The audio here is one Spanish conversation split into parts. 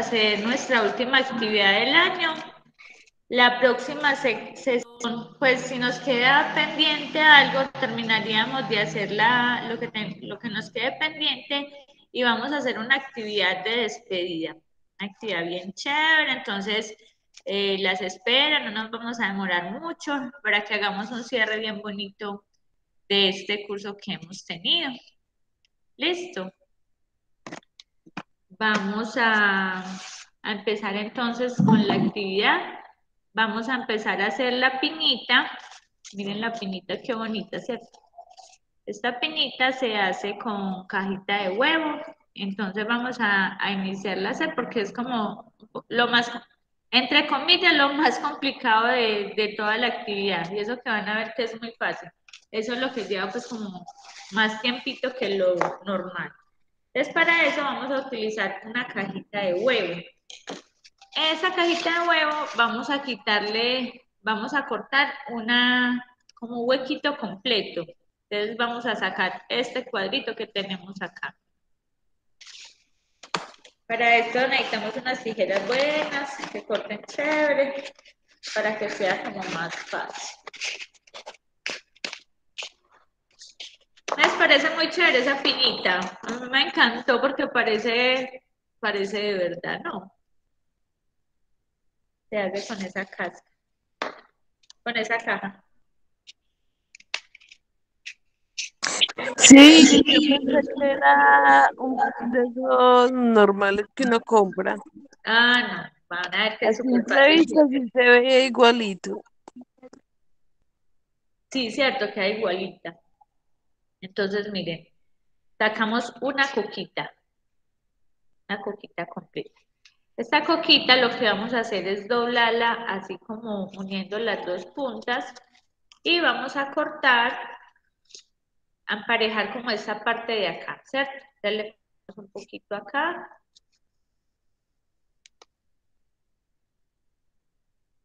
hacer nuestra última actividad del año. La próxima sesión, pues si nos queda pendiente algo, terminaríamos de hacer la, lo, que lo que nos quede pendiente y vamos a hacer una actividad de despedida. Una actividad bien chévere, entonces eh, las espera, no nos vamos a demorar mucho para que hagamos un cierre bien bonito de este curso que hemos tenido. Listo. Vamos a, empezar entonces con la actividad. Vamos a empezar a hacer la pinita. Miren la pinita, qué bonita, ¿cierto? Esta pinita se hace con cajita de huevo. Entonces vamos a, a iniciarla a hacer porque es como lo más entre comillas, lo más complicado de, toda la actividad. Y eso que van a ver que es muy fácil. Eso es lo que lleva pues como más tiempito que lo normal. Entonces para eso vamos a utilizar una cajita de huevo. Esa cajita de huevo vamos a quitarle, vamos a cortar una, como un huequito completo. Entonces vamos a sacar este cuadrito que tenemos acá. Para esto necesitamos unas tijeras buenas, que corten chévere, para que sea como más fácil. Me parece muy chévere esa pinita. A mí me encantó porque parece, parece de verdad, ¿no? Se hace con esa casca, con esa caja. Sí, yo pensé que era un de esos normales que uno compra. Ah, no, van a ver que Así se vista, así se ve igualito. Sí, cierto, queda igualita. Entonces, miren, sacamos una coquita, una coquita completa. Esta coquita lo que vamos a hacer es doblarla así como uniendo las dos puntas y vamos a cortar emparejar como esa parte de acá, ¿cierto? Entonces le ponemos un poquito acá.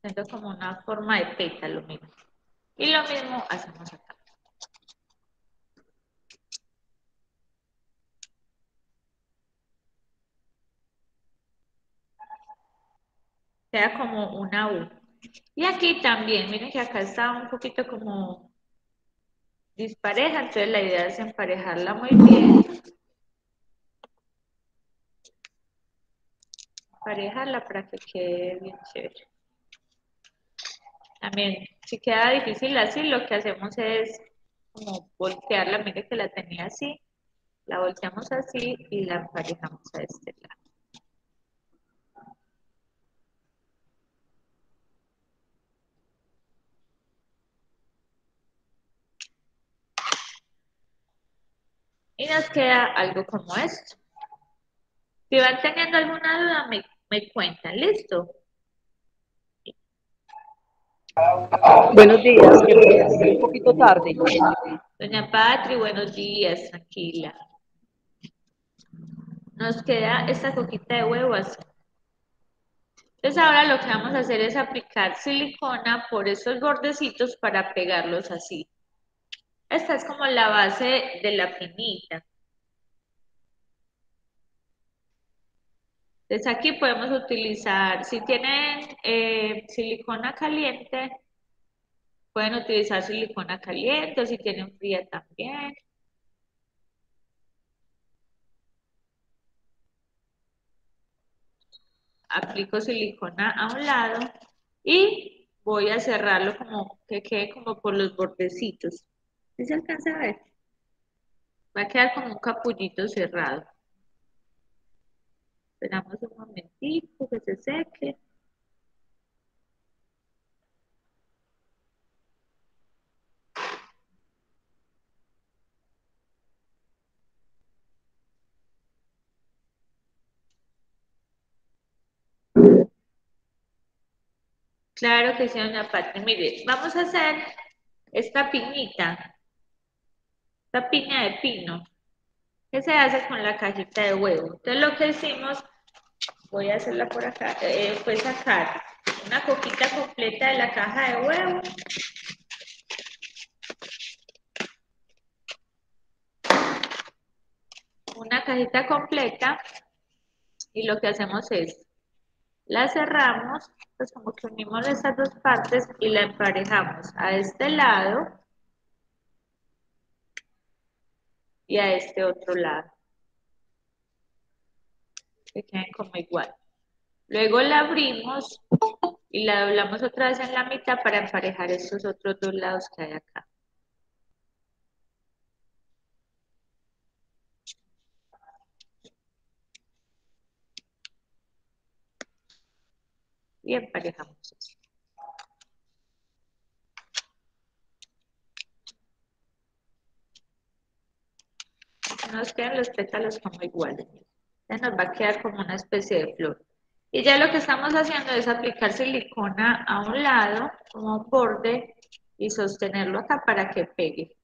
Haciendo como una forma de pétalo mismo. Y lo mismo hacemos acá. Queda como una U. Y aquí también, miren que acá está un poquito como dispareja, entonces la idea es emparejarla muy bien. Emparejarla para que quede bien chévere. También, si queda difícil así, lo que hacemos es como voltearla, mire que la tenía así, la volteamos así y la emparejamos a este lado. Y nos queda algo como esto. Si van teniendo alguna duda, me, me cuentan. ¿Listo? Buenos días, un poquito tarde. Doña Patri, buenos días, tranquila. Nos queda esta coquita de huevos. Entonces ahora lo que vamos a hacer es aplicar silicona por esos bordecitos para pegarlos así. Esta es como la base de la pinita. Entonces aquí podemos utilizar, si tienen eh, silicona caliente, pueden utilizar silicona caliente si tienen fría también. Aplico silicona a un lado y voy a cerrarlo como que quede como por los bordecitos. ¿Sí se alcanza a ver? Va a quedar como un capullito cerrado. Esperamos un momentito que se seque. Claro que sí, una parte. Mire, vamos a hacer esta piñita la piña de pino, que se hace con la cajita de huevo. Entonces lo que hicimos, voy a hacerla por acá, eh, pues sacar una coquita completa de la caja de huevo. Una cajita completa Y lo que hacemos es, la cerramos, pues como que unimos estas dos partes y la emparejamos a este lado y a este otro lado. Que queden como igual. Luego la abrimos y la doblamos otra vez en la mitad para emparejar estos otros dos lados que hay acá. y emparejamos esto. Nos quedan los pétalos como iguales. Ya nos va a quedar como una especie de flor. Y ya lo que estamos haciendo es aplicar silicona a un lado, como borde, y sostenerlo acá para que pegue.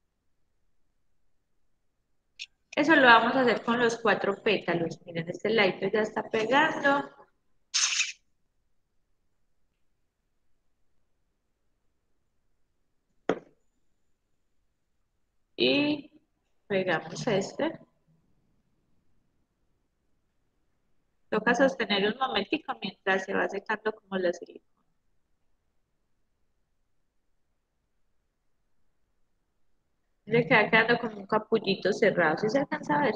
Eso lo vamos a hacer con los cuatro pétalos. Miren, este ladito ya está pegando. y pegamos este. Toca sostener un momentico mientras se va secando como la silicona. Le queda quedando como un capullito cerrado, si se alcanza a ver.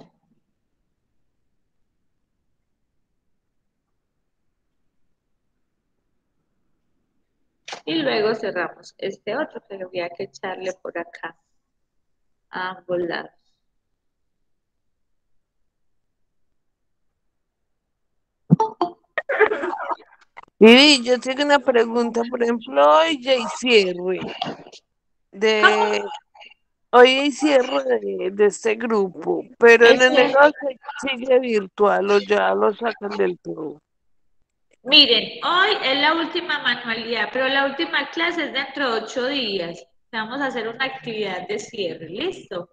Y luego cerramos este otro que lo voy a echarle por acá a ambos lados. Y yo tengo una pregunta, por ejemplo, hoy ya hay cierre de hoy cierre de, de este grupo, pero en el Este- negocio sigue virtual o ya lo sacan del todo. Miren, hoy es la última manualidad, pero la última clase es dentro de ocho días. Vamos a hacer una actividad de cierre, ¿listo?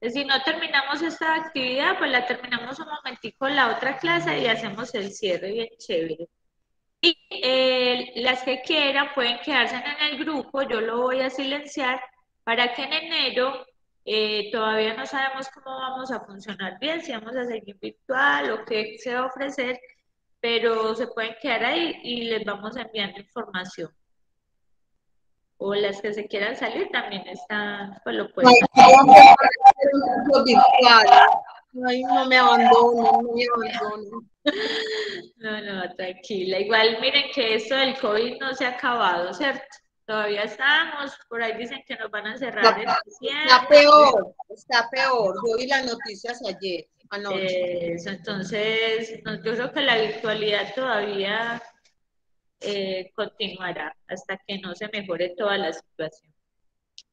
Si no terminamos esta actividad, pues la terminamos un momentico en la otra clase y hacemos el cierre bien chévere. Y eh, las que quieran pueden quedarse en el grupo, yo lo voy a silenciar para que en enero eh, todavía no sabemos cómo vamos a funcionar bien, si vamos a seguir virtual o qué se va a ofrecer, pero se pueden quedar ahí y les vamos enviando información. O las que se quieran salir también están, pues lo pueden Ay, no me abandonen, no me abandonen. No, no, tranquila. Igual miren que esto del COVID no se ha acabado, ¿cierto? Todavía estamos, por ahí dicen que nos van a cerrar en Está peor, está peor. Yo vi las noticias ayer, anoche. Eso, entonces, no, yo creo que la virtualidad todavía eh, continuará hasta que no se mejore toda la situación.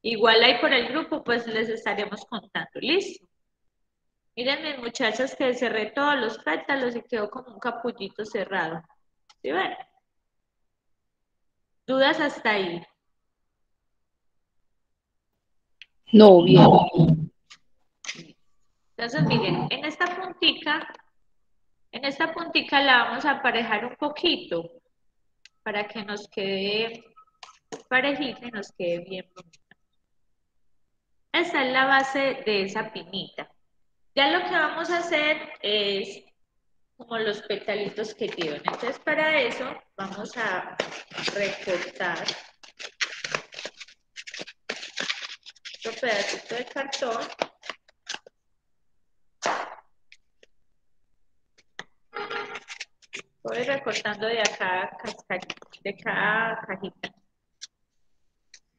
Igual ahí por el grupo, pues les estaremos contando. ¿Listo? Miren mis muchachas que cerré todos los pétalos y quedó como un capullito cerrado. ¿Sí ven? ¿Dudas hasta ahí? No, bien. Entonces, miren, en esta puntica, en esta puntica la vamos a aparejar un poquito para que nos quede parejita y nos quede bien bonita. Esta es la base de esa pinita. Ya lo que vamos a hacer es como los petalitos que llevan. Entonces, para eso vamos a recortar otro pedacito de cartón. Voy recortando de acá, de cada cajita.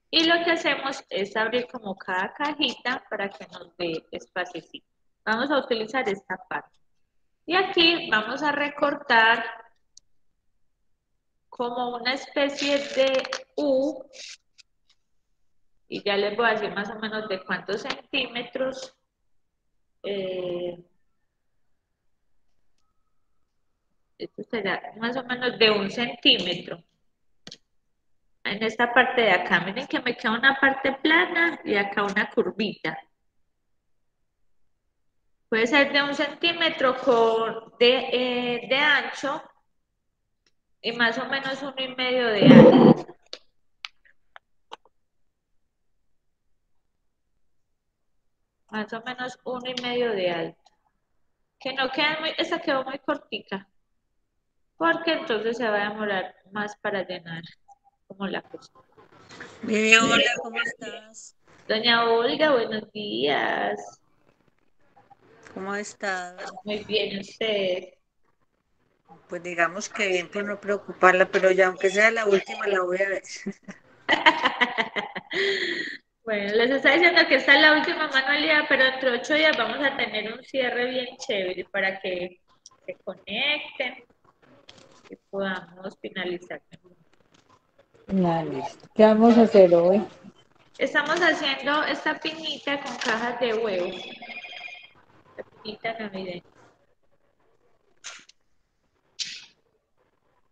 Y lo que hacemos es abrir como cada cajita para que nos dé espacio. Vamos a utilizar esta parte. Y aquí vamos a recortar como una especie de U. Y ya les voy a decir más o menos de cuántos centímetros. Eh, esto será más o menos de un centímetro. En esta parte de acá, miren que me queda una parte plana y acá una curvita. Puede ser de un centímetro con, de, eh, de ancho y más o menos uno y medio de alto. Más o menos uno y medio de alto. Que no queda muy, esa quedó muy cortica. Porque entonces se va a demorar más para llenar como la cosa. Vivi, hola, ¿cómo estás? Doña Olga, buenos días. ¿Cómo estado? Muy bien, usted. Pues digamos que bien por no preocuparla, pero ya aunque sea la última la voy a ver. Bueno, les está diciendo que esta es la última manualidad, pero entre ocho días vamos a tener un cierre bien chévere para que se conecten y podamos finalizar. ¿Qué vamos a hacer hoy? Estamos haciendo esta piñita con cajas de huevos. La piñita navideña.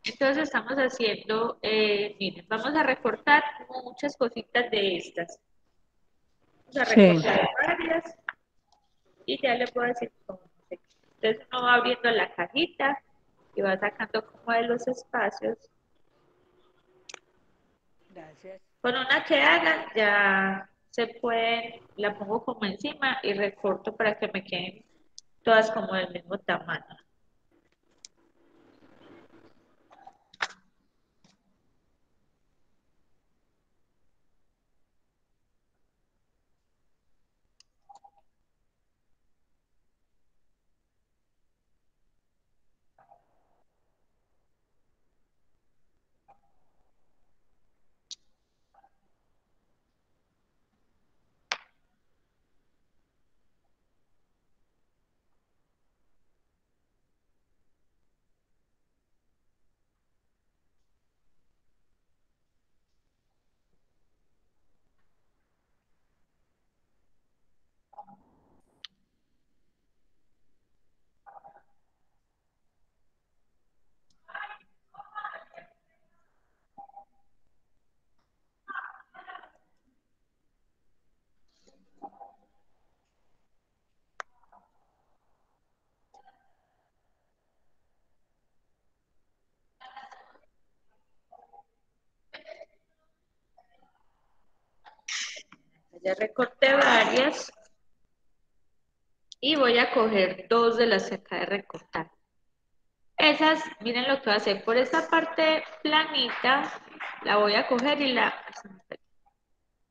Entonces estamos haciendo, eh, miren, vamos a recortar muchas cositas de estas. Vamos a Sí. recortar varias y ya le puedo decir cómo se Entonces uno va abriendo la cajita y va sacando como de los espacios. Gracias. Con una que hagan ya se pueden, la pongo como encima y recorto para que me queden todas como del mismo tamaño. Ya recorté varias. Y voy a coger dos de las que acabo de recortar. Esas, miren lo que voy a hacer. Por esta parte planita, la voy a coger y la,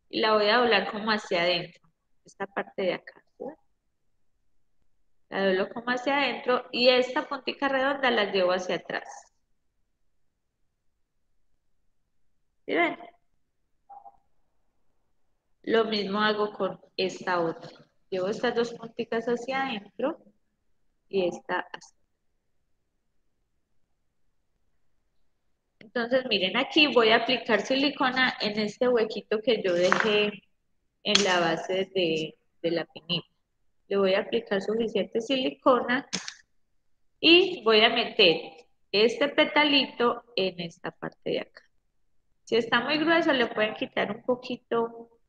y la voy a doblar como hacia adentro. Esta parte de acá. La doblo como hacia adentro y esta puntica redonda la llevo hacia atrás. ¿Sí? Lo mismo hago con esta otra. Llevo estas dos punticas hacia adentro y esta hacia Entonces, miren, aquí voy a aplicar silicona en este huequito que yo dejé en la base de, de la pinita. Le voy a aplicar suficiente silicona y voy a meter este petalito en esta parte de acá. Si está muy grueso, le pueden quitar un poquito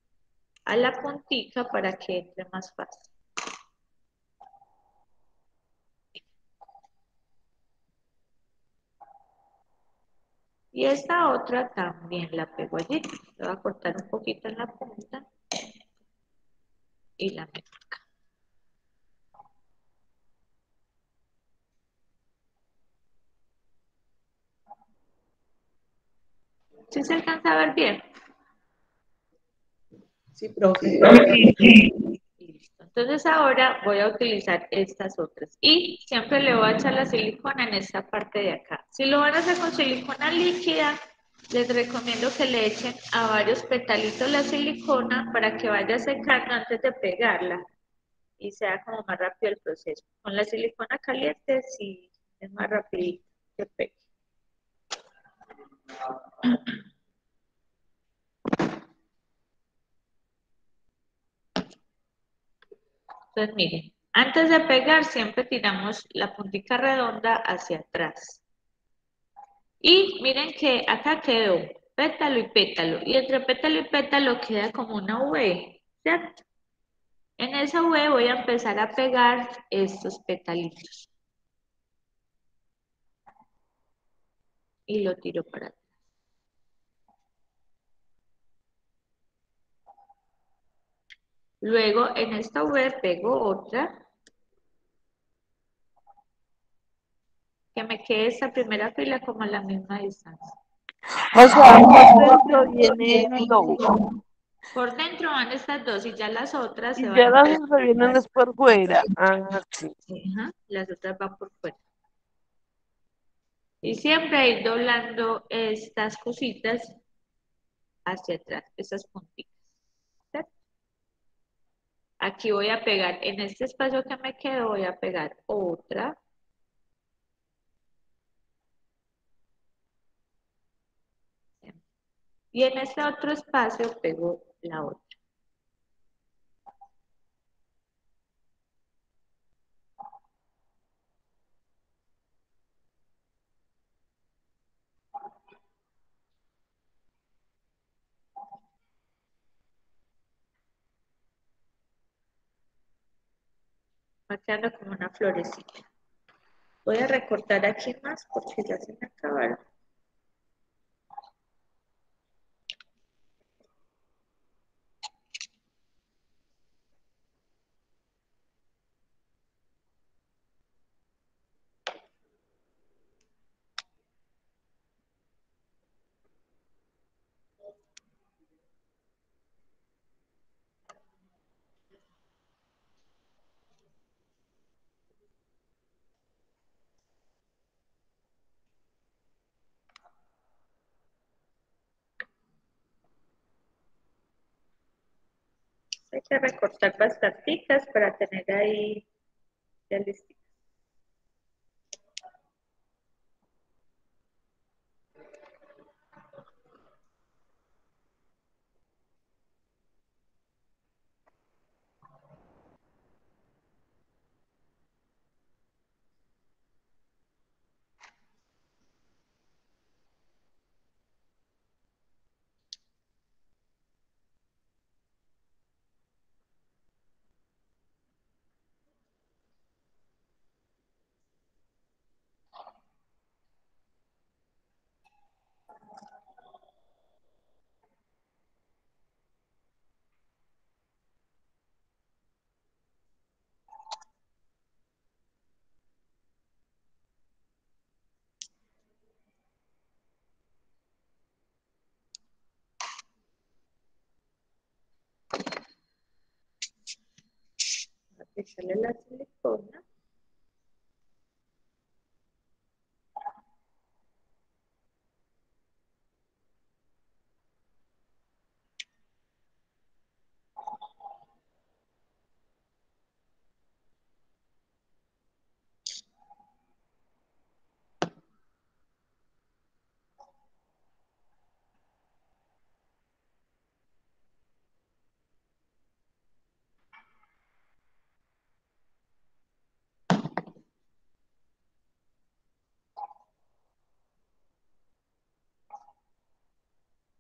a la puntica para que entre más fácil. Y esta otra también la pego allí. Le voy a cortar un poquito en la punta y la meto acá. ¿Sí se alcanza a ver bien? Sí, profe. Listo. Entonces ahora voy a utilizar estas otras. Y siempre le voy a echar la silicona en esta parte de acá. Si lo van a hacer con silicona líquida, les recomiendo que le echen a varios petalitos la silicona para que vaya secando antes de pegarla y sea como más rápido el proceso. Con la silicona caliente sí es más rapidito que pegue. Entonces, miren, antes de pegar siempre tiramos la puntica redonda hacia atrás. Y miren que acá quedó pétalo y pétalo. Y entre pétalo y pétalo queda como una V, ¿cierto? En esa V voy a empezar a pegar estos petalitos. Y lo tiro para atrás. Luego en esta V pego otra. que me quede esta primera fila como a la misma distancia. O sea, por dentro viene logo. Por dentro van estas dos y ya las otras Y se ya van a las otras vienen es por fuera. Ah, sí. Sí, ajá, las otras van por fuera. Y siempre ir doblando estas cositas hacia atrás, esas puntitas. Aquí voy a pegar, en este espacio que me quedó, voy a pegar otra. Y en este otro espacio pego la otra. Va como una florecita. Voy a recortar aquí más porque ya se me acabaron. Hay que recortar bastanticas para tener ahí ya listitas. Aplicarle la silicona.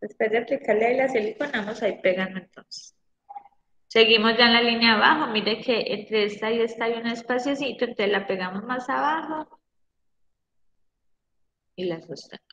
Después de aplicarle ahí la silicona, vamos a ir pegando entonces. Seguimos ya en la línea abajo, mire que entre esta y esta hay un espaciocito, entonces la pegamos más abajo y la sostenemos.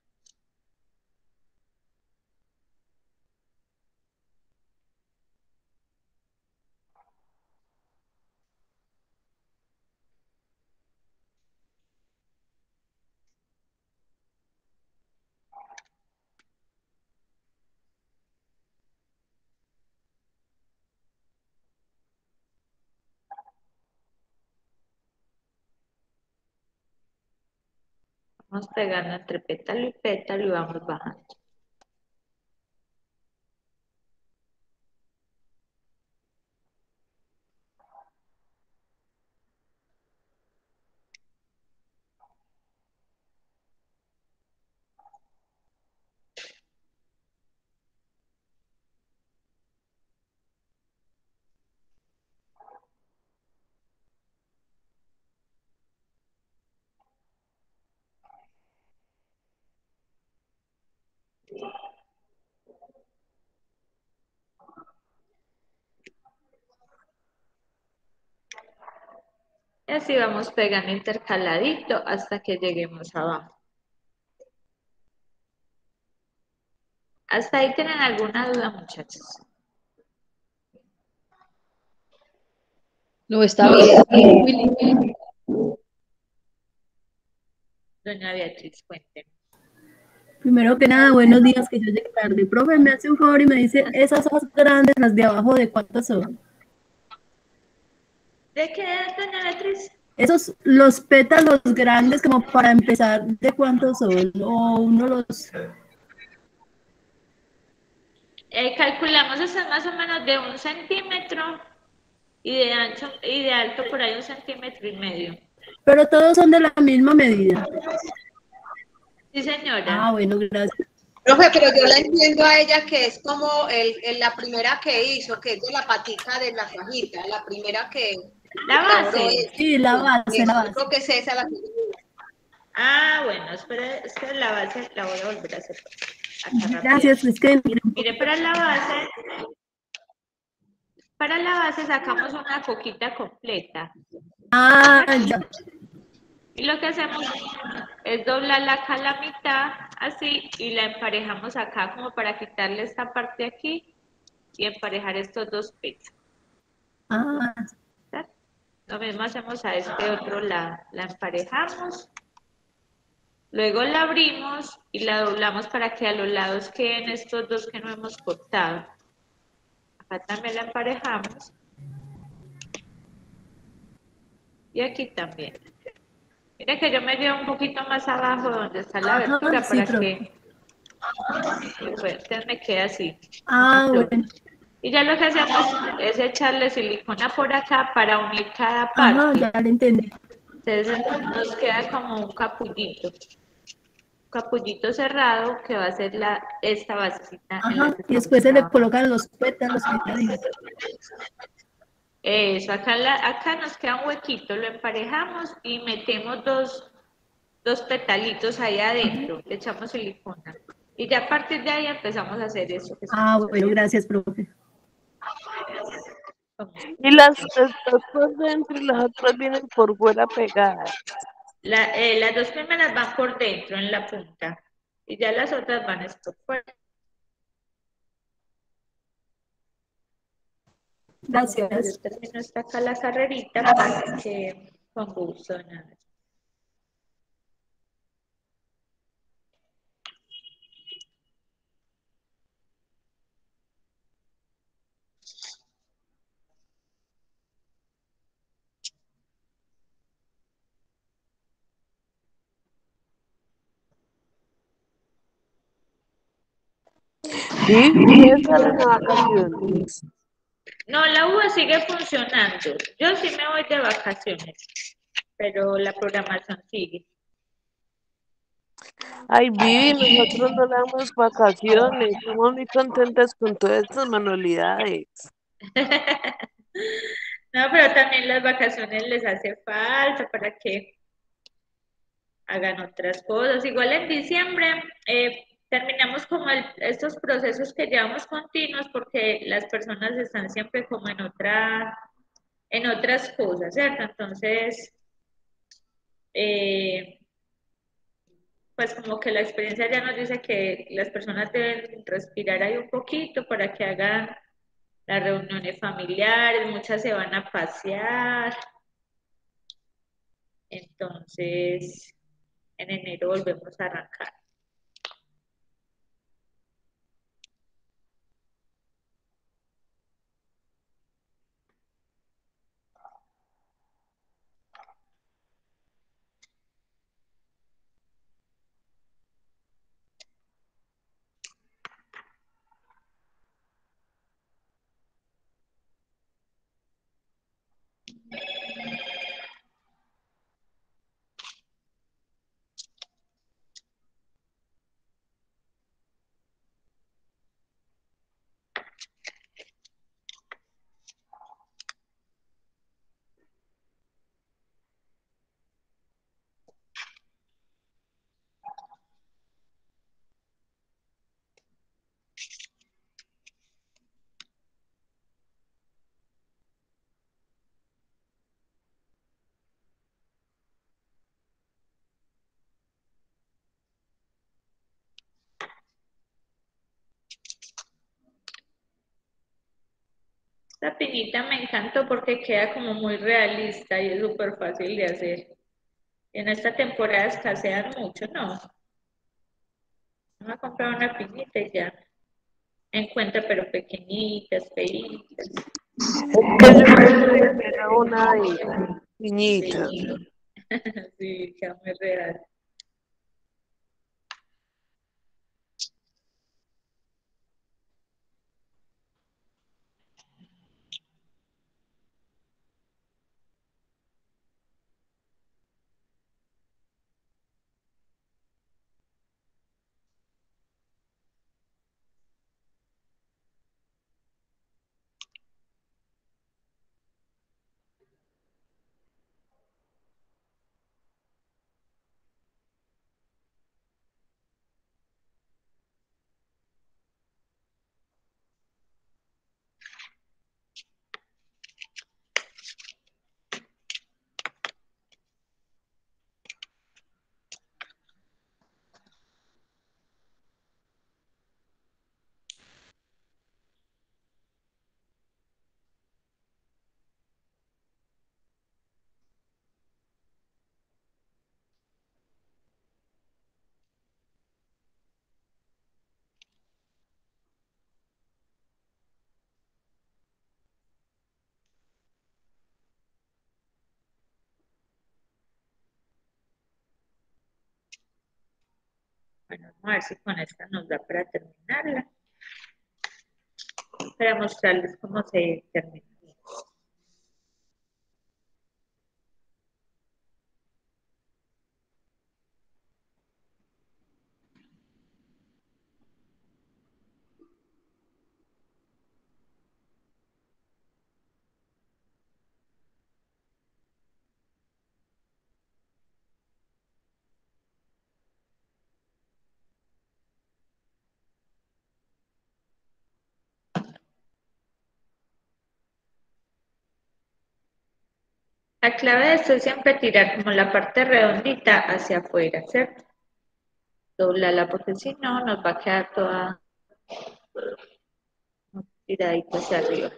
Vamos pegando entre pétalo y pétalo y vamos bajando. Así vamos pegando intercaladito hasta que lleguemos abajo. ¿Hasta ahí tienen alguna duda, muchachos? No, está bien. Doña Beatriz, cuénteme. Primero que nada, buenos días, que yo llegué tarde. Profe, me hace un favor y me dice, esas hojas grandes, las de abajo, ¿de cuántas son? ¿De qué, doña Beatriz? Esos, los pétalos grandes, como para empezar, ¿de cuántos son? O uno los... Eh, calculamos eso es más o menos de un centímetro y de ancho y de alto por ahí un centímetro y medio. Pero todos son de la misma medida. Sí, señora. Ah, bueno, gracias. Profe, pero yo la entiendo a ella que es como el, el- la primera que hizo, que es de la patica de la cajita, la primera que... La base. Sí, la base, la base. Creo que es esa la que... Ah, bueno, espera, es que la base la voy a volver a hacer. acá. Gracias, es que mire, para la base, para la base sacamos una coquita completa. Ah, ya. Y lo que hacemos es doblarla acá a la mitad, así, y la emparejamos acá como para quitarle esta parte aquí y emparejar estos dos pechos. Ah. Lo mismo hacemos a este otro lado. La emparejamos, luego la abrimos y la doblamos para que a los lados queden estos dos que no hemos cortado. Acá también la emparejamos. Y aquí también. Mira que yo me llevo un poquito más abajo donde está la Ajá, abertura para que... Entonces me queda así. ah, bueno. Y ya lo que hacemos es echarle silicona por acá para unir cada Ajá, parte. ya lo entendí. Entonces nos queda como un capullito. Un capullito cerrado que va a ser la, esta basecita. Ajá, y después se le colocan los pétalos. Eso, acá, la- acá nos queda un huequito, lo emparejamos y metemos dos, dos petalitos ahí adentro, le echamos silicona. Y ya a partir de ahí empezamos a hacer eso. que Ah, bueno, gracias, profe. Y las estas por dentro y las otras vienen por fuera pegadas. La- eh, las dos primeras van por dentro, en la punta, y ya las otras van por fuera. Gracias. Yo termino esta acá la carrerita para que con gusto. nada. ¿Sí? Ustedes salen a vacaciones. No, la UA sigue funcionando. Yo sí me voy de vacaciones, pero la programación sigue. Ay, Vivi, nosotros no damos vacaciones. Estamos muy contentas con todas estas manualidades. No, pero también las vacaciones les hace falta para que hagan otras cosas. Igual en diciembre eh, terminamos como estos procesos que llevamos continuos porque las personas están siempre como en otra, en otras cosas, ¿cierto? Entonces, eh, pues como que la experiencia ya nos dice que las personas deben respirar ahí un poquito para que hagan las reuniones familiares, muchas se van a pasear. Entonces, en enero volvemos a arrancar. Esta pinita me encantó porque queda como muy realista y es súper fácil de hacer. En esta temporada escasean mucho, ¿no? Vamos a comprar una piñita y ya. Encuentra, pero pequeñitas, feitas. Es una de piñitas. Sí, queda muy real. Bueno, vamos a ver si con esta nos da para terminarla. Para mostrarles cómo se termina. La clave es siempre tirar como la parte redondita hacia afuera, ¿cierto? Doblarla porque si no nos va a quedar toda tiradita hacia arriba.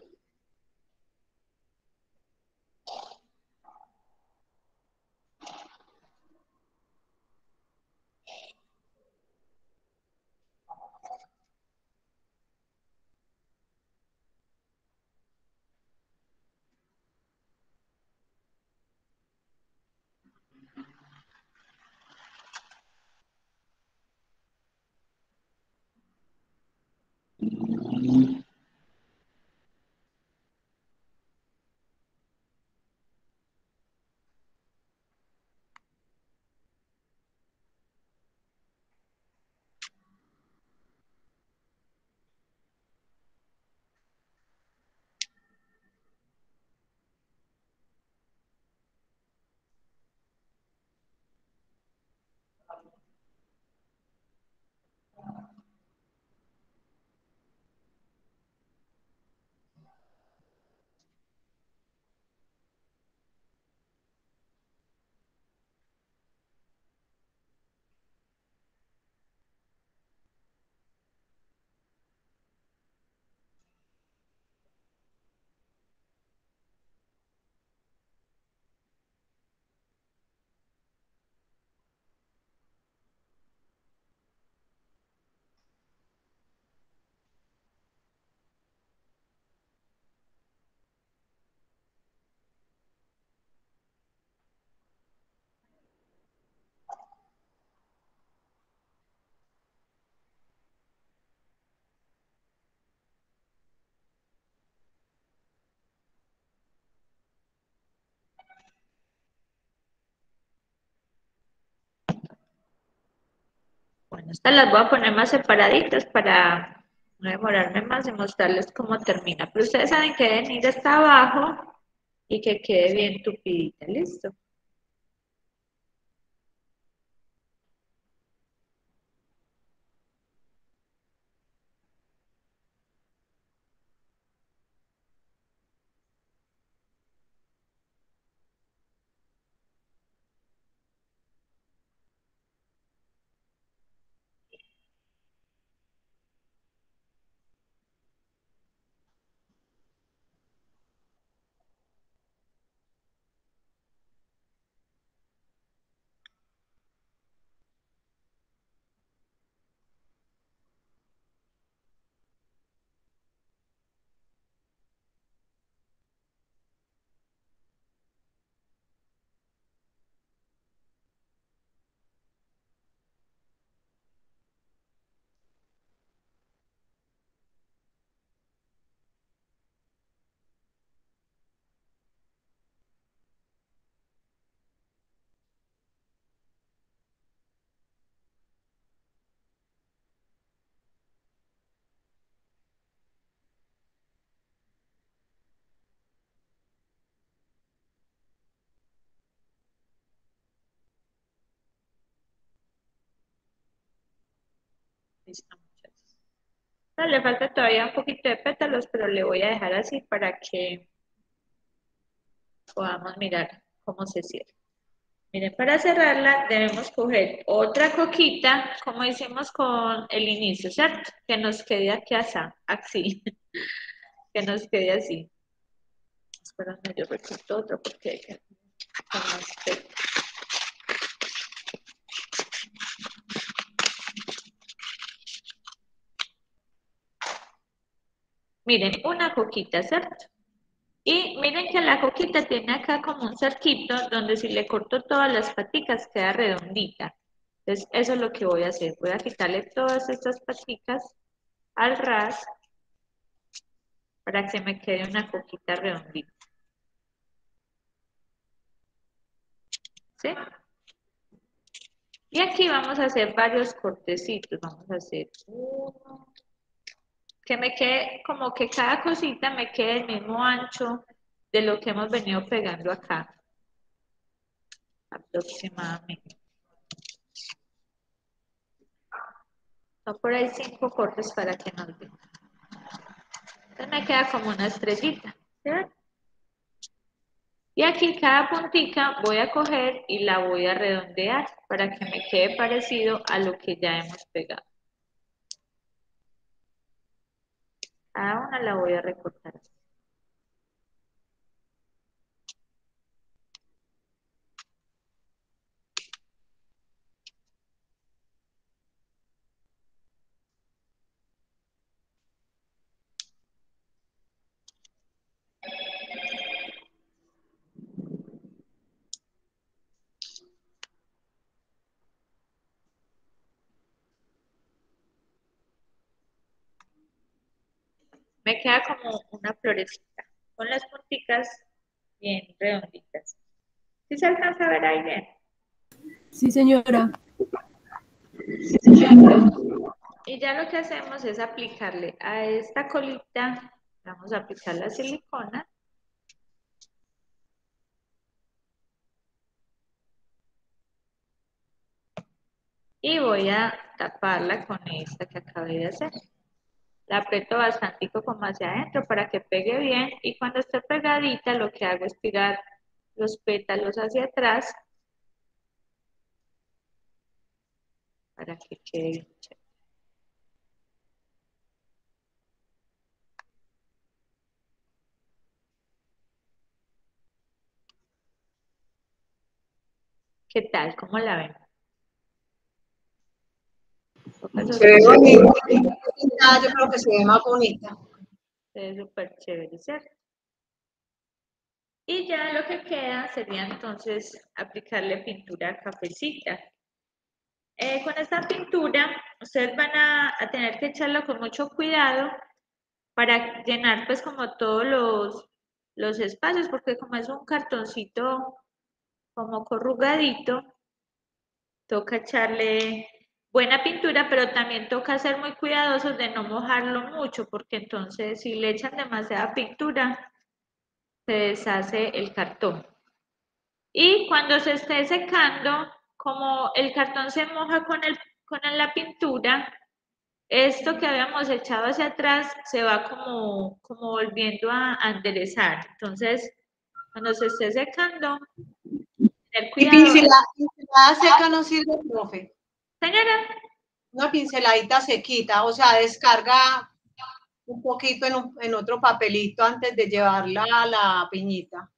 Estas las voy a poner más separaditas para no demorarme más y mostrarles cómo termina. Pero ustedes saben que deben ir hasta abajo y que quede bien tupidita, ¿listo? Le falta todavía un poquito de pétalos, pero le voy a dejar así para que podamos mirar cómo se cierra. Miren, para cerrarla debemos coger otra coquita, como hicimos con el inicio, ¿cierto? Que nos quede aquí así, que nos quede así. Espérame, yo recorto otro porque hay que con más pelo. Miren, una coquita, ¿cierto? Y miren que la coquita tiene acá como un cerquito donde si le corto todas las paticas queda redondita. Entonces, eso es lo que voy a hacer. Voy a quitarle todas estas paticas al ras para que me quede una coquita redondita. ¿Sí? Y aquí vamos a hacer varios cortecitos. Vamos a hacer uno, que me quede, como que cada cosita me quede el mismo ancho de lo que hemos venido pegando acá. Aproximadamente. Son por ahí cinco cortes para que nos vean. Entonces me queda como una estrellita. Y aquí cada puntica voy a coger y la voy a redondear para que me quede parecido a lo que ya hemos pegado. Cada una la voy a recortar. Me queda como una florecita, con las punticas bien redonditas. ¿Sí se alcanza a ver ahí bien? Sí, señora. Y ya lo que hacemos es aplicarle a esta colita, vamos a aplicar la silicona. Y voy a taparla con esta que acabé de hacer. La aprieto bastante como hacia adentro para que pegue bien y cuando esté pegadita lo que hago es tirar los pétalos hacia atrás para que quede bien. ¿Qué tal? ¿Cómo la ven? Se ve bonita. Yo creo que se ve más bonita. Se ve súper chévere, ¿cierto? Y ya lo que queda sería entonces aplicarle pintura cafecita. Eh, con esta pintura, ustedes van a, a tener que echarla con mucho cuidado para llenar pues como todos los, los espacios, porque como es un cartoncito como corrugadito, toca echarle buena pintura, pero también toca ser muy cuidadosos de no mojarlo mucho, porque entonces si le echan demasiada pintura, se deshace el cartón. Y cuando se esté secando, como el cartón se moja con, el, con la pintura, esto que habíamos echado hacia atrás se va como, como volviendo a, a enderezar. Entonces, cuando se esté secando, tener Y cuidado. pincelada, pincelada seca no sirve, profe. Señora, Una pinceladita sequita, o sea, descarga un poquito en, un- en otro papelito antes de llevarla a la piñita.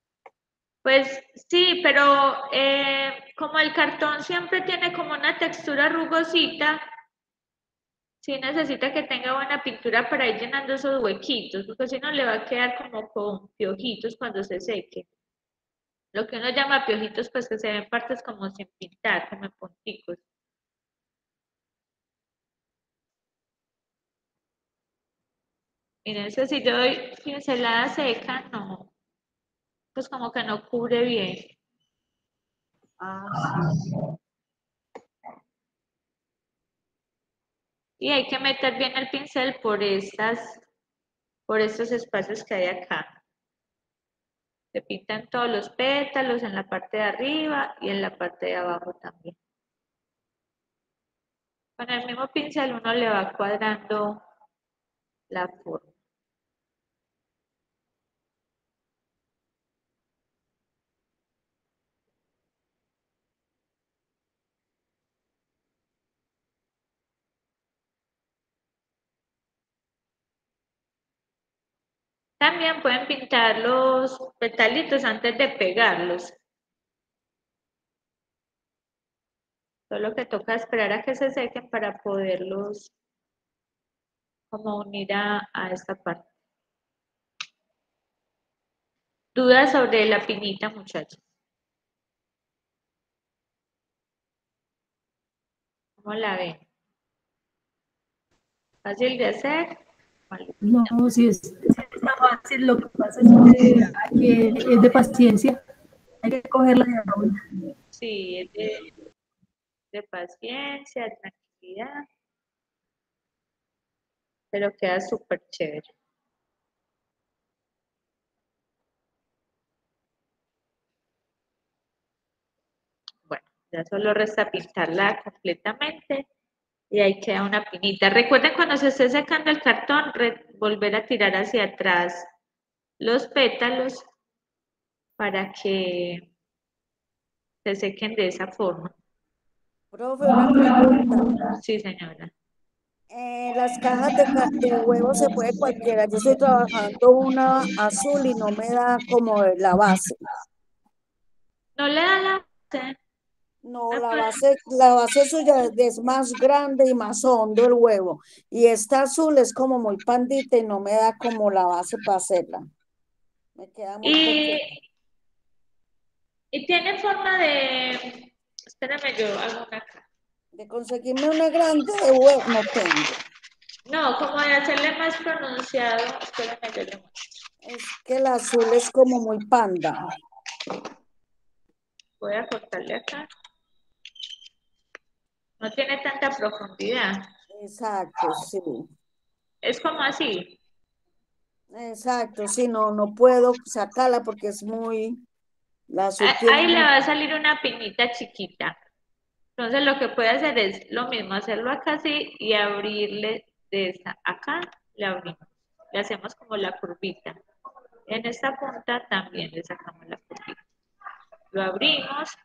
Pues sí, pero eh, como el cartón siempre tiene como una textura rugosita, sí necesita que tenga buena pintura para ir llenando esos huequitos, porque si no le va a quedar como con piojitos cuando se seque. Lo que uno llama piojitos, pues que se ven partes como sin pintar, como en punticos. Miren, si yo doy pincelada seca, no, pues como que no cubre bien. Y hay que meter bien el pincel por estas, por estos espacios que hay acá. Se pintan todos los pétalos en la parte de arriba y en la parte de abajo también. Con el mismo pincel uno le va cuadrando la forma. También pueden pintar los petalitos antes de pegarlos. Solo que toca esperar a que se sequen para poderlos unir a, a esta parte. ¿Dudas sobre la pinita, muchachos? ¿Cómo la ven? ¿Fácil de hacer? No, sí, es, está fácil. Lo que pasa es que es de paciencia. Hay que cogerla de a una. Sí, es de, de paciencia, tranquilidad. Pero queda súper chévere. Bueno, ya solo resta pintarla completamente y ahí queda una pinita. Recuerden cuando se esté secando el cartón, volver a tirar hacia atrás los pétalos para que se sequen de esa forma. Profe, una pregunta. Sí, señora. Eh, las cajas de, de huevos se puede cualquiera. Yo estoy trabajando una azul y no me da como la base. No le da la base. No, Ah, la pues. base, la base suya es más grande y más hondo el huevo. Y esta azul es como muy pandita y no me da como la base para hacerla. Me queda muy Y, y tiene forma de. Espérame, yo hago una acá. De conseguirme una grande de huevo no tengo. No, como de hacerle más pronunciado. Espérame, yo le muestro. Es que el azul es como muy panda. Voy a cortarle acá. No tiene tanta profundidad. Exacto, sí. Es como así. Exacto, sí, no, no puedo sacarla porque es muy, la Ah, Ahí le va a salir una pinita chiquita. Entonces lo que puede hacer es lo mismo, hacerlo acá así y abrirle de esta acá, le abrimos. Le hacemos como la curvita. En esta punta también le sacamos la curvita. Lo abrimos.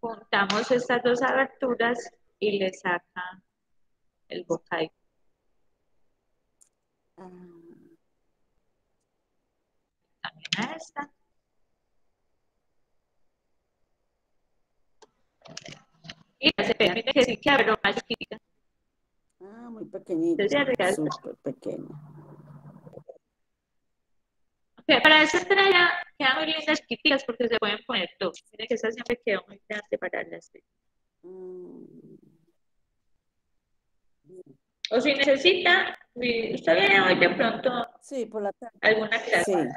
Juntamos estas dos aberturas y le saca el bocadillo. También a esta. Y se pega. Miren que sí queda, pero más chiquita. ah, muy pequeñita, Entonces, ya regaló. súper pequeña. Para esta estrella quedan muy lindas chiquiticas porque se pueden poner dos. Miren que esta siempre quedó muy grande para la estrella. Bien. O si necesita, usted viene hoy de pronto Sí, por la tarde. alguna clase.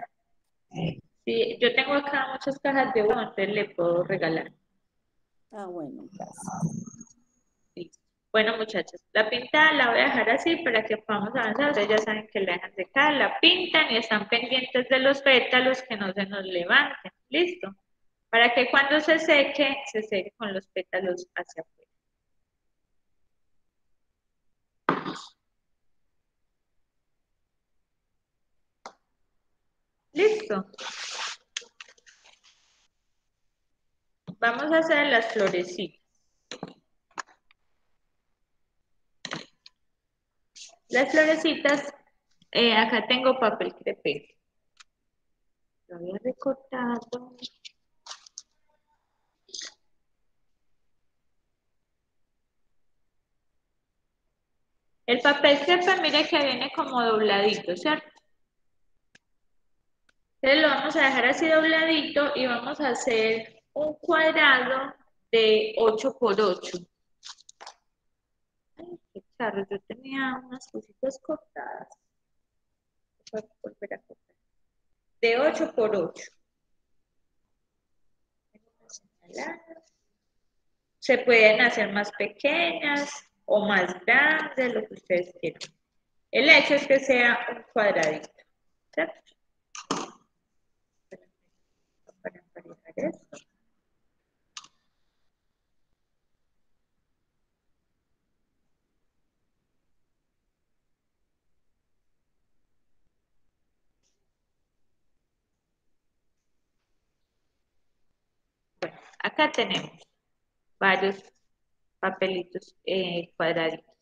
Sí, Sí, yo tengo acá muchas cajas de huevo, entonces le puedo regalar. ah, bueno, gracias. Bueno, muchachos, la pintada la voy a dejar así para que podamos avanzar. Ustedes ya saben que la dejan secar, la pintan y están pendientes de los pétalos que no se nos levanten. ¿Listo? Para que cuando se seque, se seque con los pétalos hacia afuera. ¿Listo? Vamos a hacer las florecitas. Las florecitas, eh, acá tengo papel crepé. Lo había recortado. El papel crepé, mire que viene como dobladito, ¿cierto? Entonces lo vamos a dejar así dobladito y vamos a hacer un cuadrado de 8 por 8. Yo tenía unas cositas cortadas. Volver a cortar. De 8 por 8. Se pueden hacer más pequeñas o más grandes, lo que ustedes quieran. El hecho es que sea un cuadradito. ¿cierto? Para esto. Acá tenemos varios papelitos eh, cuadraditos.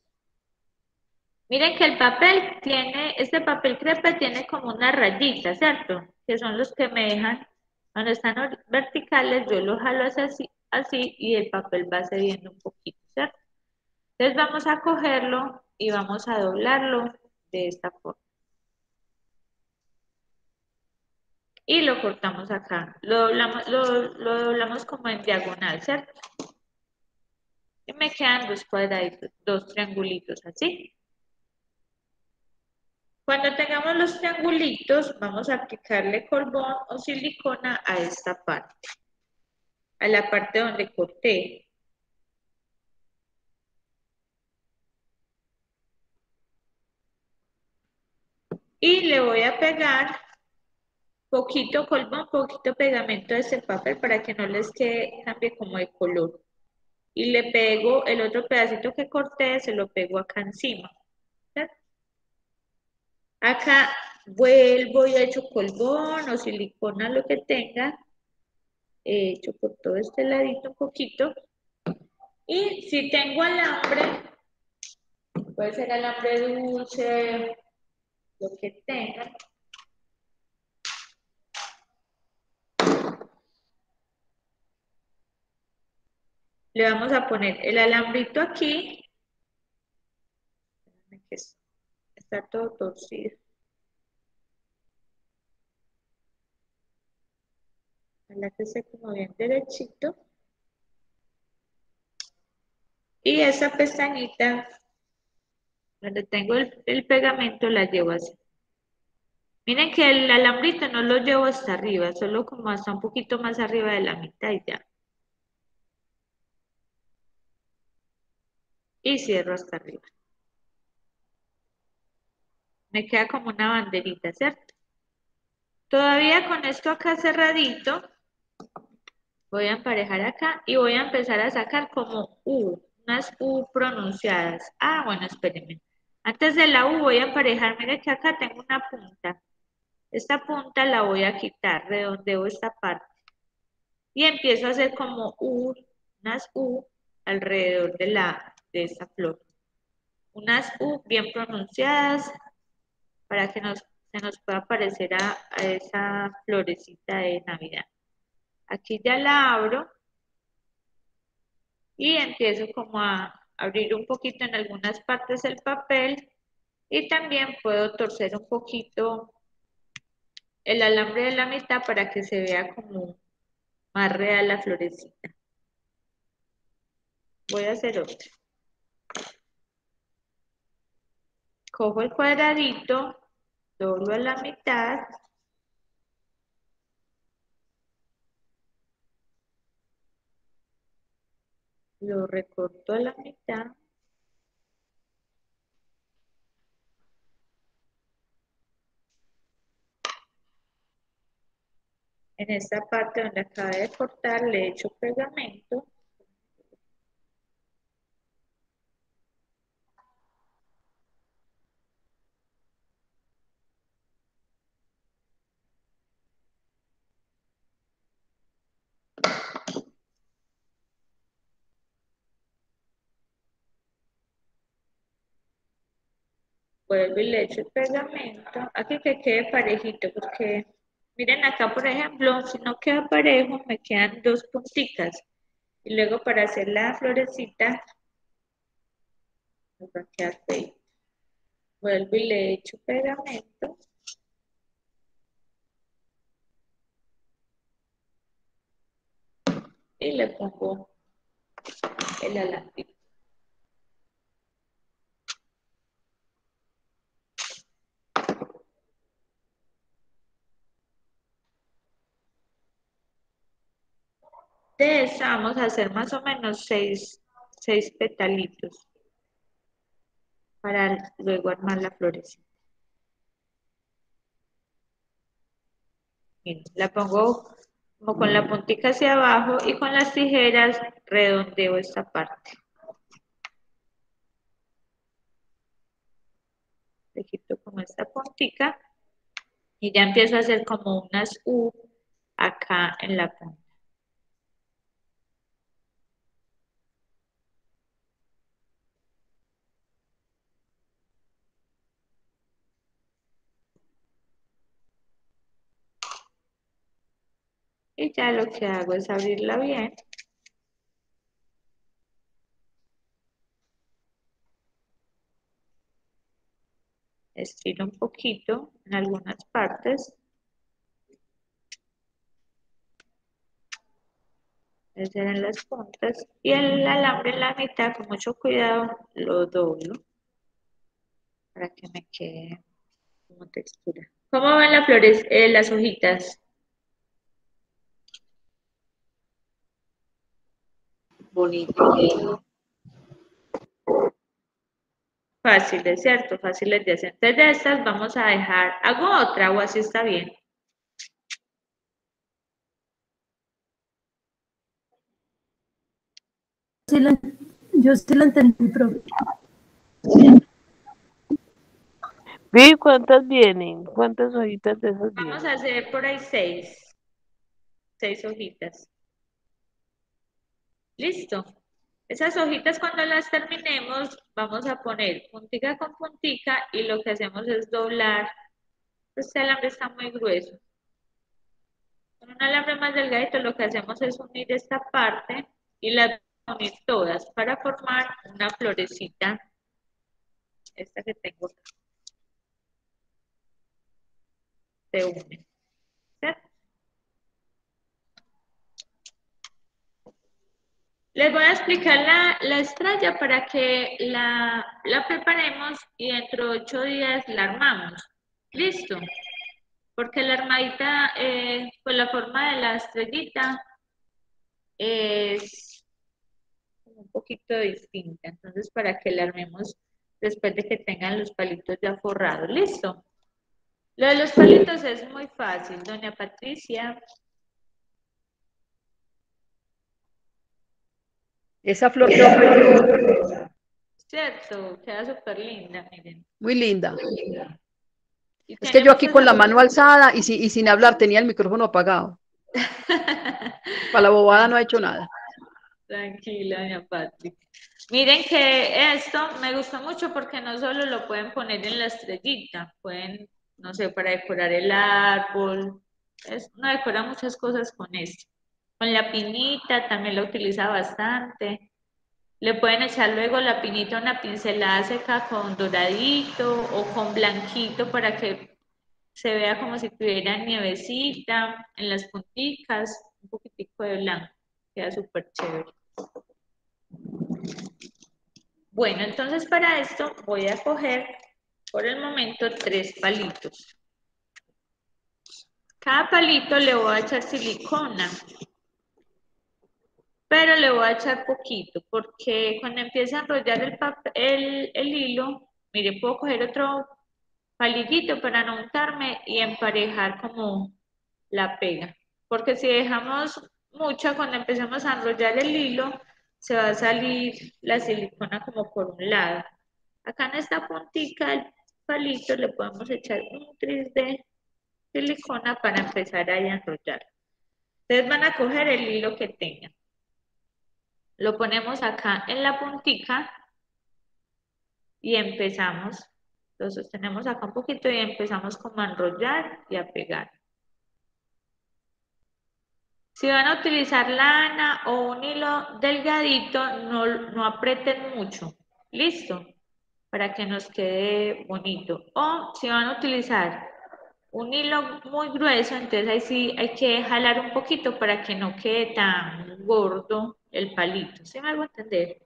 Miren que el papel tiene, este papel crepe tiene como una rayita, ¿cierto? Que son los que me dejan, cuando están verticales, yo los jalo así, así y el papel va cediendo un poquito, ¿cierto? Entonces vamos a cogerlo y vamos a doblarlo de esta forma. Y lo cortamos acá. Lo doblamos, lo, doblamos como en diagonal, ¿cierto? Y me quedan dos cuadraditos, dos triangulitos, así. Cuando tengamos los triangulitos, vamos a aplicarle colbón o silicona a esta parte, a la parte donde corté. Y le voy a pegar poquito colbón, poquito pegamento de ese papel para que no les quede, cambie como de color. Y le pego el otro pedacito que corté, se lo pego acá encima. Acá vuelvo y echo colbón o silicona, lo que tenga. He hecho por todo este ladito un poquito. Y si tengo alambre, puede ser alambre dulce, lo que tenga. Le vamos a poner el alambrito aquí está todo torcido. la que esté como bien derechito. Y esa pestañita, donde tengo el, pegamento, la llevo así. Miren que el alambrito no lo llevo hasta arriba, solo como hasta un poquito más arriba de la mitad y ya. Y cierro hasta arriba me queda como una banderita, ¿cierto? Todavía con esto acá cerradito, voy a emparejar acá y voy a empezar a sacar como U, unas U pronunciadas. Ah, bueno, espérenme. Antes de la U voy a emparejar, mire que acá tengo una punta. Esta punta la voy a quitar, redondeo esta parte. Y empiezo a hacer como U, unas U alrededor de, la, de esta flor. Unas U bien pronunciadas, para que nos, se nos pueda parecer a, esa florecita de Navidad. Aquí ya la abro y empiezo como a abrir un poquito en algunas partes el papel y también puedo torcer un poquito el alambre de la mitad para que se vea como más real la florecita. Voy a hacer otra. Cojo el cuadradito doblo a la mitad lo recorto a la mitad en esta parte donde acaba de cortar le echo pegamento vuelvo y le echo el pegamento, aquí que quede parejito, porque miren acá por ejemplo, si no queda parejo, me quedan dos puntitas, y luego para hacer la florecita, me va a quedar feo. Vuelvo y le echo pegamento. Y le pongo el alambrito. De esa vamos a hacer más o menos seis, petalitos para luego armar la florecita. la pongo como con la puntita hacia abajo y con las tijeras redondeo esta parte. Le quito como esta puntita y ya empiezo a hacer como unas U acá en la punta. Y ya lo que hago es abrirla bien. Estiro un poquito en algunas partes. En las puntas y el alambre en la mitad con mucho cuidado lo doblo para que me quede como textura. ¿Cómo van las flores, eh, las hojitas? Bonito. Fáciles, ¿cierto? Fáciles de hacer. Entonces de estas vamos a dejar, ¿hago otra o así está bien? Sí la- yo sí la entendí, profe. Vi cuántas vienen, cuántas hojitas de esas vienen. Vamos a hacer por ahí seis. Seis hojitas. Listo. Esas hojitas cuando las terminemos vamos a poner puntica con puntica y lo que hacemos es doblar. Este alambre está muy grueso. Con un alambre más delgadito lo que hacemos es unir esta parte y las unir todas para formar una florecita. Esta que tengo acá. Se une. ¿cierto? Les voy a explicar la, la estrella para que la, la preparemos y dentro de ocho días la armamos. ¿Listo? Porque la armadita, eh, pues la forma de la estrellita es un poquito distinta. Entonces, para que la armemos después de que tengan los palitos ya forrados. ¿Listo? Lo de los palitos es muy fácil, doña Patricia. Esa flor Cierto, queda súper linda, miren. muy linda. Es que yo aquí con la mano alzada y, si- y sin hablar tenía el micrófono apagado. Para la bobada no ha hecho nada. Tranquila, doña Patrick. Miren que esto me gustó mucho porque no solo lo pueden poner en la estrellita, pueden, no sé, para decorar el árbol. Es, uno decora muchas cosas con esto. Con la pinita también lo utiliza bastante. Le pueden echar luego la pinita una pincelada seca con doradito o con blanquito para que se vea como si tuviera nievecita en las punticas, un poquitico de blanco. Queda súper chévere. Bueno, entonces para esto voy a coger por el momento tres palitos. Cada palito le voy a echar silicona, pero le voy a echar poquito porque cuando empiece a enrollar el, el, hilo, miren, puedo coger otro palillito para no untarme y emparejar como la pega. Porque si dejamos mucho, cuando empecemos a enrollar el hilo, se va a salir la silicona como por un lado. Acá en esta puntica del palito le podemos echar un tris de silicona para empezar a enrollar. Ustedes van a coger el hilo que tengan. Lo ponemos acá en la puntica y empezamos. Lo sostenemos acá un poquito y empezamos como a enrollar y a pegar. Si van a utilizar lana o un hilo delgadito, no, no aprieten mucho. ¿Listo? Para que nos quede bonito. O si van a utilizar un hilo muy grueso, entonces ahí sí hay que jalar un poquito para que no quede tan gordo el palito. ¿Sí me hago entender?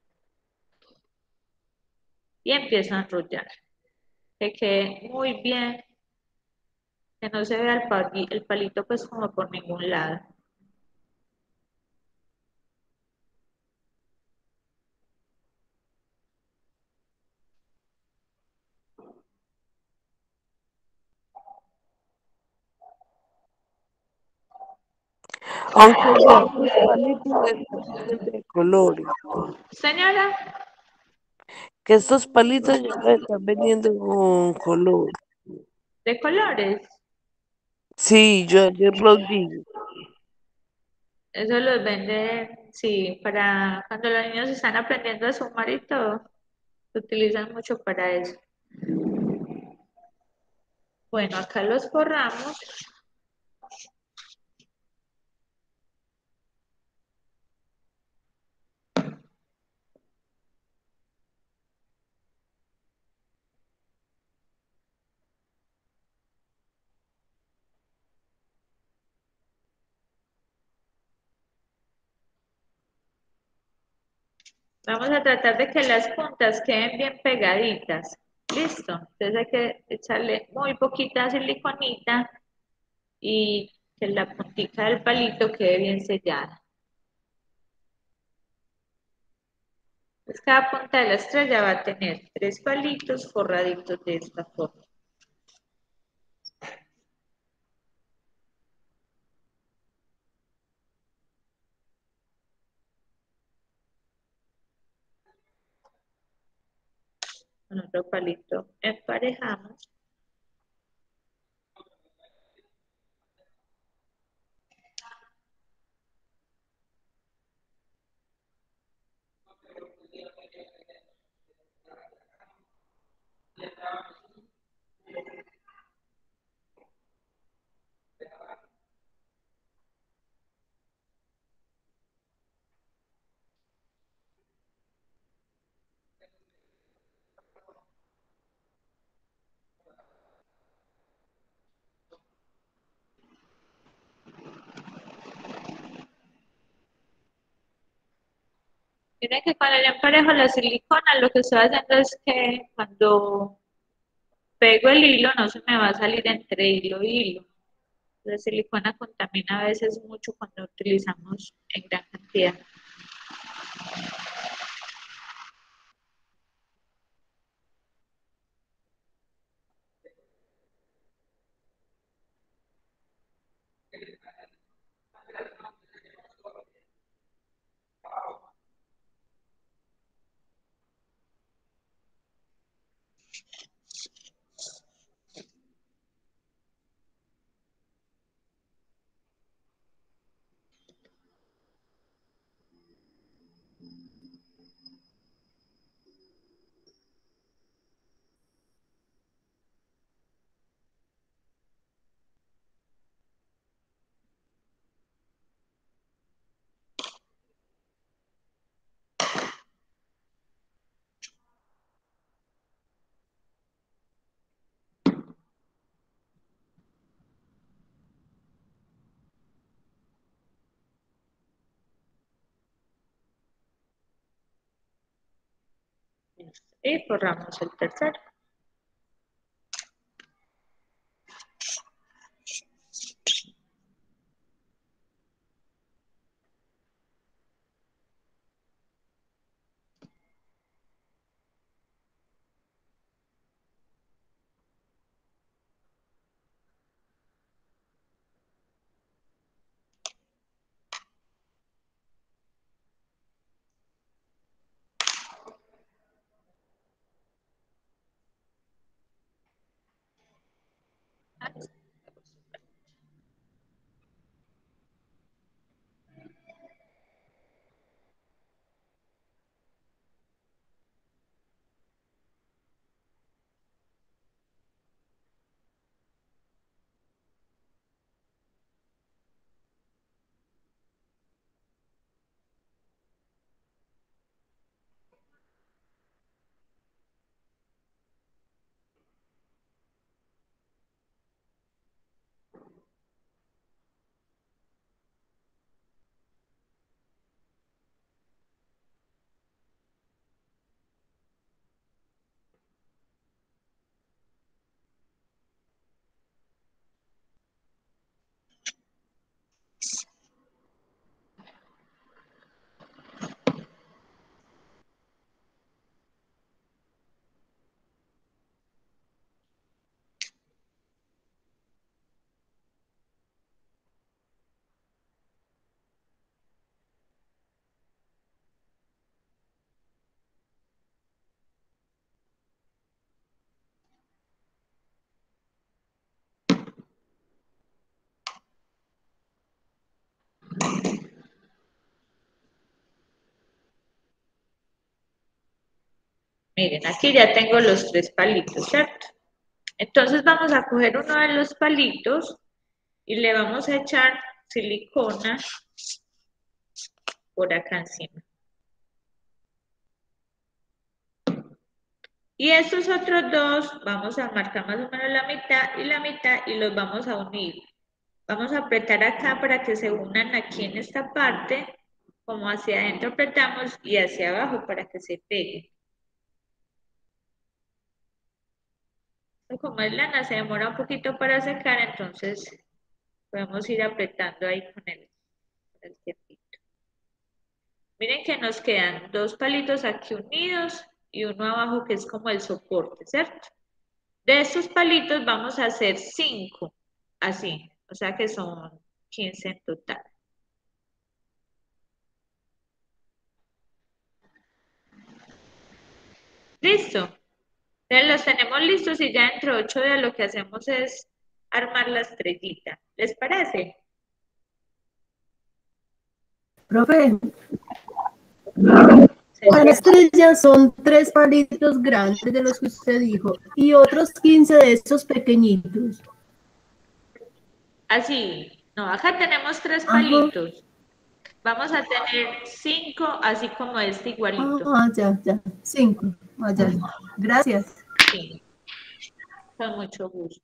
Y empiezo a enrollar. Que quede muy bien. Que no se vea el, pali- el palito pues como por ningún lado. Aunque de colores. Señora, Que estos palitos ya están vendiendo con color. de colores. Sí, yo ayer los vi. Eso los venden, sí, para cuando los niños están aprendiendo a sumar y todo, se utilizan mucho para eso. Bueno, acá los forramos. Vamos a tratar de que las puntas queden bien pegaditas. Listo. Entonces hay que echarle muy poquita siliconita y que la puntita del palito quede bien sellada. Pues cada punta de la estrella va a tener tres palitos forraditos de esta forma. Con otro palito emparejamos. Miren que cuando yo emparejo la silicona, lo que estoy haciendo es que cuando pego el hilo no se me va a salir entre hilo y hilo. La silicona contamina a veces mucho cuando utilizamos en gran cantidad. Y forramos el tercero. Miren, aquí ya tengo los tres palitos, ¿cierto? Entonces vamos a coger uno de los palitos y le vamos a echar silicona por acá encima. Y estos otros dos vamos a marcar más o menos la mitad y la mitad y los vamos a unir. Vamos a apretar acá para que se unan aquí en esta parte como hacia adentro apretamos y hacia abajo para que se pegue. Como es lana, se demora un poquito para secar, entonces podemos ir apretando ahí con el, el tiempito. Miren que nos quedan dos palitos aquí unidos y uno abajo que es como el soporte, ¿cierto? De estos palitos vamos a hacer cinco, así, o sea que son 15 en total. Listo. Entonces los tenemos listos y ya dentro de ocho días lo que hacemos es armar la estrellita. ¿Les parece? Profe, la estrella son tres palitos grandes de los que usted dijo y otros 15 de estos pequeñitos. Así, no, acá tenemos tres palitos. Vamos a tener cinco, así como este igualito. Ah, ya, ya, cinco. Ah, ya. Gracias. Con mucho gusto.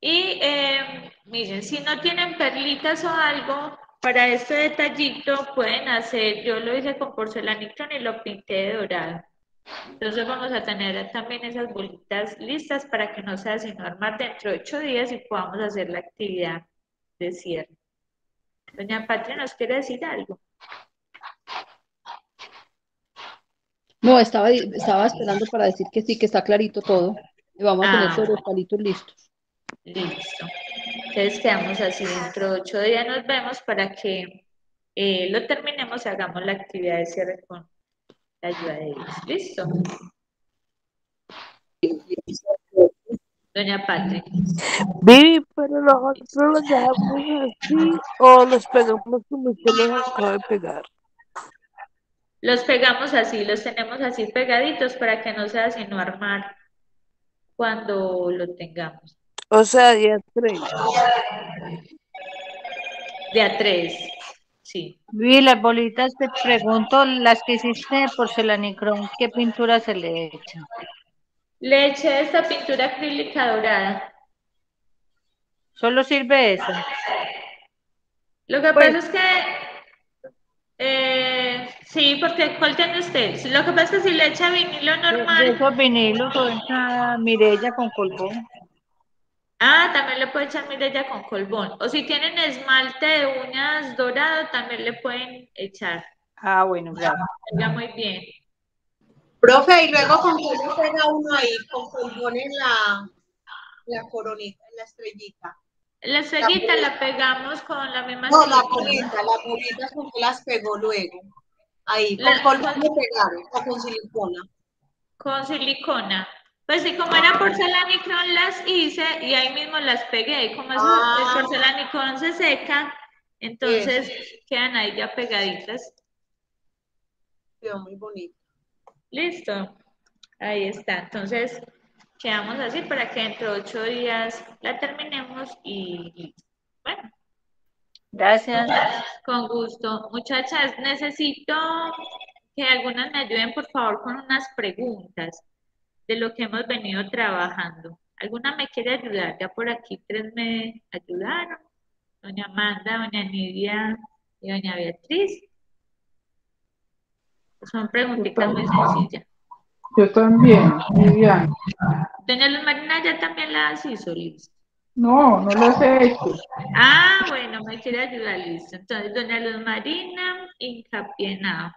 Y eh, miren, si no tienen perlitas o algo, para este detallito pueden hacer, yo lo hice con porcelanicrón y lo pinté de dorado. Entonces vamos a tener también esas bolitas listas para que no sea sino armar dentro de ocho días y podamos hacer la actividad de cierre. Doña Patria, ¿nos quiere decir algo? No, estaba, estaba esperando para decir que sí, que está clarito todo. Y vamos a tener Ah. todos los palitos listos. Listo. Entonces quedamos así dentro de ocho días. Nos vemos para que eh, lo terminemos y hagamos la actividad de cierre con la ayuda de ellos. ¿Listo? Doña Patria. Vivi, pero nosotros los dejamos así o los pegamos como usted los acaba de pegar. Los pegamos así, los tenemos así pegaditos para que no sea sino armar cuando lo tengamos. O sea, día tres. De a tres, sí. Vi las bolitas, te pregunto, las que hiciste de porcelanicrón, ¿qué pintura se le echa? Le eché esta pintura acrílica dorada. ¿Solo sirve eso? Lo que Pues- pasa es que, eh, sí, porque ¿cuál tiene usted? Lo que pasa es que si le echa vinilo De, de normal, esos vinilos o esa mirella con colbón. ah, también le puede echar mirella con colbón. O si tienen esmalte de uñas dorado, también le pueden echar. Ah, bueno, gracias. Queda muy bien. Profe, y luego con qué le pega uno ahí, con colbón en la, la coronita, en la estrellita. La estrellita la pegamos con la misma No, la bolita, las bolitas con que las pegó luego. Ahí, con La- o con silicona. Con silicona. Pues sí, como era porcelanicrón las hice y ahí mismo las pegué. Como Ah. el porcelanicrón se seca, entonces quedan ahí ya pegaditas. Quedó muy bonito. Listo. Ahí está. Entonces, quedamos así para que dentro de ocho días la terminemos y. Bueno, Gracias. con gusto. Muchachas, necesito que algunas me ayuden, por favor, con unas preguntas de lo que hemos venido trabajando. ¿Alguna me quiere ayudar? Ya por aquí tres me ayudaron. Doña Amanda, doña Nidia y doña Beatriz. Son preguntitas muy sencillas. Yo también, Vivian. Doña Luz Marina ya también las hizo, listo. No, no las he hecho. Ah, bueno, me quiere ayudar, listo. Entonces, doña Luz Marina, hincapié en A.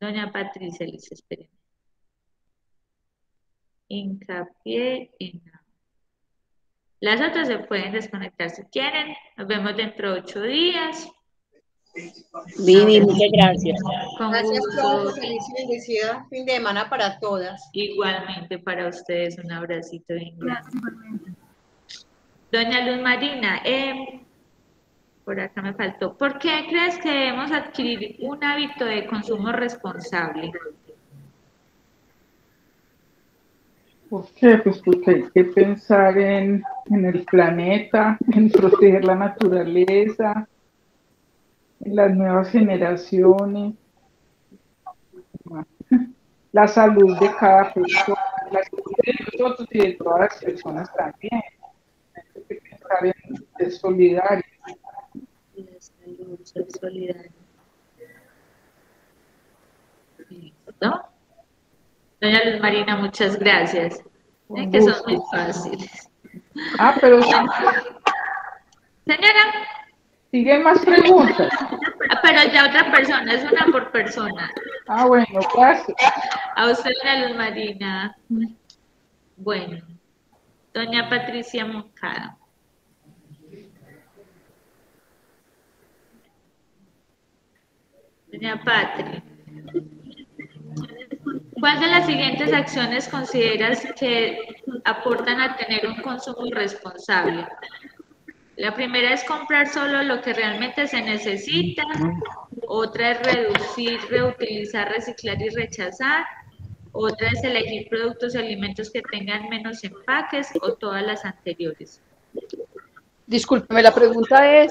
Doña Patricia, listo, esperen. Hincapié en A. Las otras se pueden desconectar si quieren. Nos vemos dentro de ocho días. Vivi, muchas gracias. Con Gracias, gusto. profe. Feliz y bendecida fin de semana para todas. Igualmente para ustedes, un abracito bien. Gracias. Doña Luz Marina, em, por acá me faltó. ¿Por qué crees que debemos adquirir un hábito de consumo responsable? ¿Por qué? Pues porque hay que pensar en, en el planeta, en proteger la naturaleza, las nuevas generaciones, la salud de cada persona, la salud de nosotros y de todas las personas también. Hay que pensar en ser solidarios. La salud Ser solidario. Listo. Doña Luz Marina, muchas gracias. Es que son muy fáciles. Ah, pero Señora, siguen más preguntas. Pero ya otra persona, es una por persona. Ah, bueno, gracias. A usted, doña Luz Marina. Bueno, doña Patricia Moncada. Doña Patri. ¿Cuál de las siguientes acciones consideras que aportan a tener un consumo responsable? La primera es comprar solo lo que realmente se necesita. Otra es reducir, reutilizar, reciclar y rechazar. Otra es elegir productos y alimentos que tengan menos empaques o todas las anteriores. Discúlpeme, la pregunta es,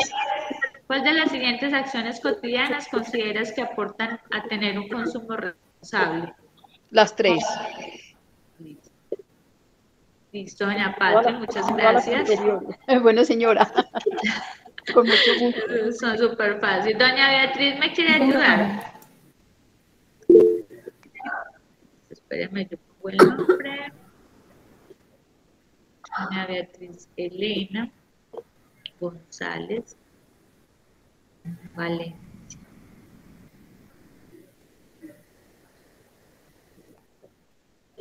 ¿Cuál de las siguientes acciones cotidianas consideras que aportan a tener un consumo responsable? las tres. Listo, doña Patri, muchas gracias. Eh, Bueno, señora. Con mucho gusto. Son súper fáciles. Doña Beatriz, ¿me quiere ayudar? Espérenme, yo pongo el nombre. Doña Beatriz Elena González Valencia.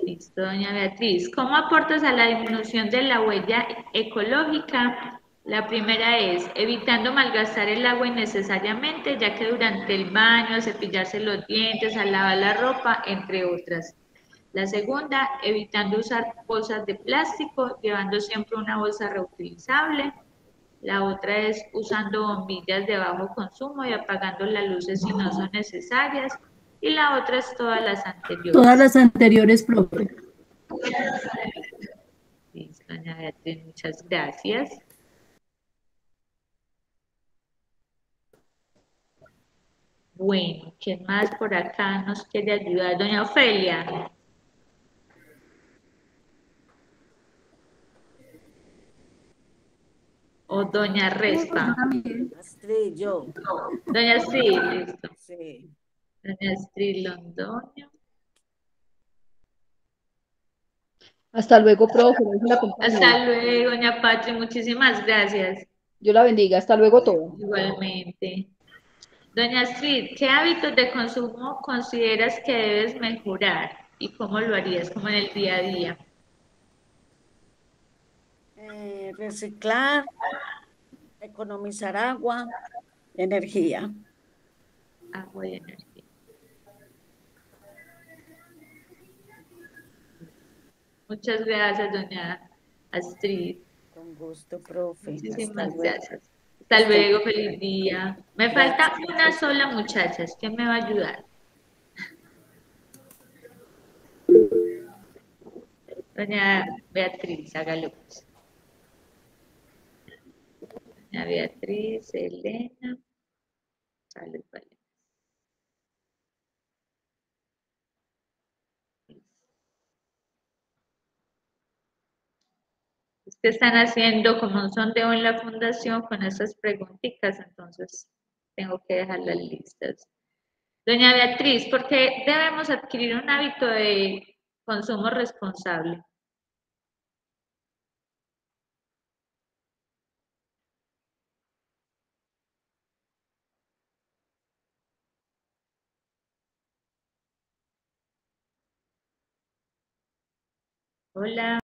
Listo, doña Beatriz. ¿Cómo aportas a la disminución de la huella ecológica? La primera es evitando malgastar el agua innecesariamente, ya que durante el baño, al cepillarse los dientes, al lavar la ropa, entre otras. La segunda, evitando usar bolsas de plástico, llevando siempre una bolsa reutilizable. La otra es usando bombillas de bajo consumo y apagando las luces si no son necesarias. Y la otra es todas las anteriores. Todas las anteriores, profe. Listo, doña Beatriz, muchas gracias. Bueno, ¿quién más por acá nos quiere ayudar? Doña Ofelia. O Doña Respa. Astrid, yo. Doña Astrid, listo. Sí. Doña Astrid Londoño. Hasta luego, profe. Hasta luego, doña Patri, muchísimas gracias. Dios la bendiga. Hasta luego, todo. Igualmente. Doña Astrid, ¿qué hábitos de consumo consideras que debes mejorar y cómo lo harías, como en el día a día? Eh, reciclar, economizar agua, energía. Agua y energía. Muchas gracias, doña Astrid. Con gusto, profe. Muchísimas gracias. Hasta luego, feliz día. Me falta una sola muchacha, ¿quién me va a ayudar? Doña Beatriz, hágalo. pues. Doña Beatriz, Elena. Salud, vale. Que están haciendo como un sondeo en la fundación con esas preguntitas, entonces tengo que dejarlas listas. Doña Beatriz, ¿por qué debemos adquirir un hábito de consumo responsable? Hola.